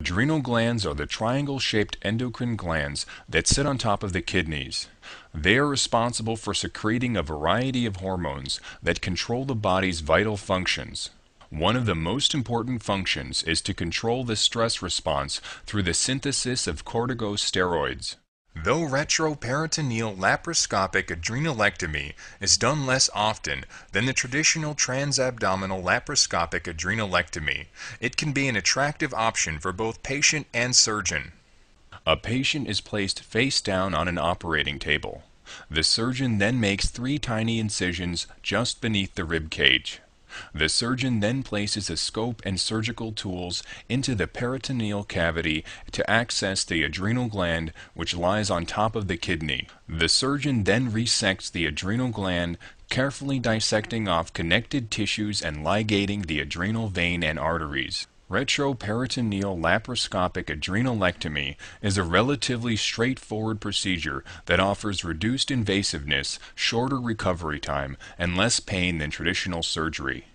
Adrenal glands are the triangle-shaped endocrine glands that sit on top of the kidneys. They are responsible for secreting a variety of hormones that control the body's vital functions. One of the most important functions is to control the stress response through the synthesis of corticosteroids. Though retroperitoneal laparoscopic adrenalectomy is done less often than the traditional transabdominal laparoscopic adrenalectomy, it can be an attractive option for both patient and surgeon. A patient is placed face down on an operating table. The surgeon then makes three tiny incisions just beneath the rib cage. The surgeon then places a scope and surgical tools into the peritoneal cavity to access the adrenal gland which lies on top of the kidney. The surgeon then resects the adrenal gland, carefully dissecting off connected tissues and ligating the adrenal vein and arteries. Retroperitoneal laparoscopic adrenalectomy is a relatively straightforward procedure that offers reduced invasiveness, shorter recovery time, and less pain than traditional surgery.